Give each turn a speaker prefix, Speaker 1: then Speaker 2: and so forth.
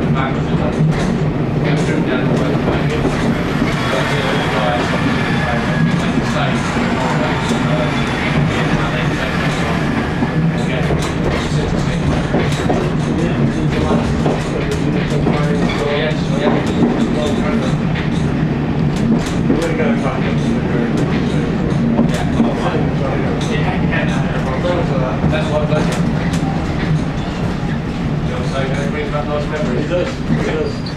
Speaker 1: ben, ben nice memories.
Speaker 2: It does, it does.